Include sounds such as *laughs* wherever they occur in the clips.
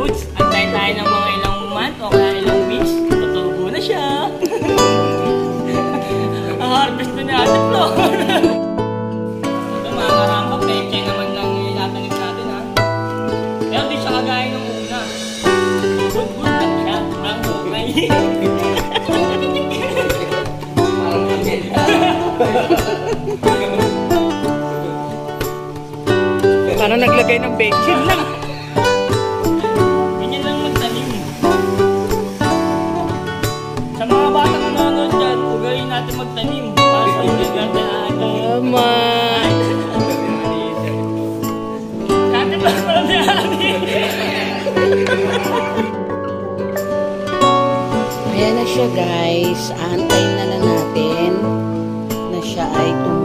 Okay, goods. Antay tayo ng mga ilang month o kaya ilang weeks. Tutubo na siya. *laughs* Ang harvest na Ate Flor. Ito mga karamba, peche naman lang yung itatanim natin ha. Pero di siya kagaya ng una. Good, good lang siya. Walang hukay. Parang naglagay ng bensin lang. *laughs* magtanim. Ating Tama. Kati ba pala ni Ani? Ayan na siya guys. Antayin na lang natin na siya ay tumubo.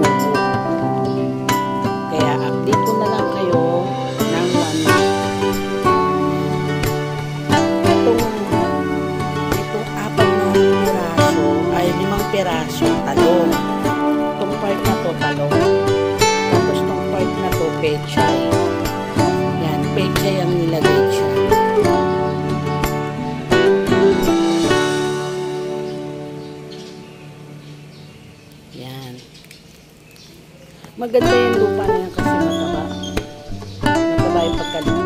Piraso talong. Itong part na to talong. Tapos itong part na to pechay. Yan, pechay ang nilagay siya. Yan. Maganda yung lupa na yan kasi mataba. Mataba yung pagkalit.